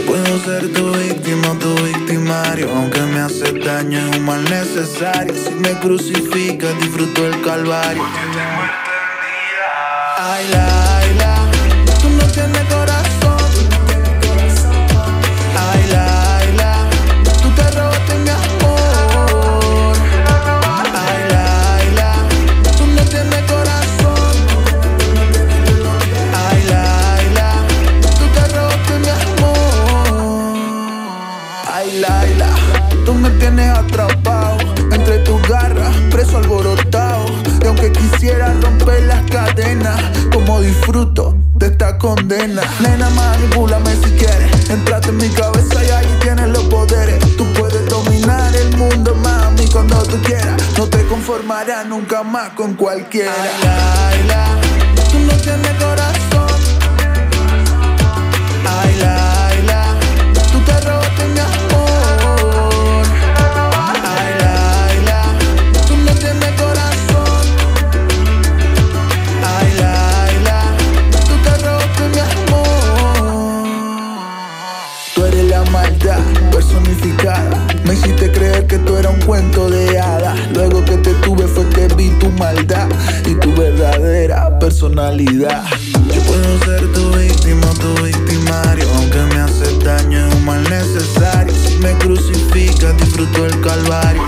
puedo ser tu víctima tu victimario. Aunque me hace daño, es un mal necesario. Si me crucificas, disfruto el calvario. Ay, la, ay, la, tú no tienes tienes atrapado entre tus garras, preso alborotado. Y aunque quisiera romper las cadenas, como disfruto de esta condena. Nena, manipúlame si quieres. Entrate en mi cabeza y ahí tienes los poderes. Tú puedes dominar el mundo, mami, cuando tú quieras. No te conformarás nunca más con cualquiera. Ay, la, la, tú no tienes corazón. personificada. Me hiciste creer que tú era un cuento de hadas. Luego que te tuve fue que vi tu maldad y tu verdadera personalidad. Yo puedo ser tu víctima, tu victimario. Aunque me haces daño, es un mal necesario. Si me crucificas, disfruto el calvario.